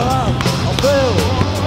coração meu.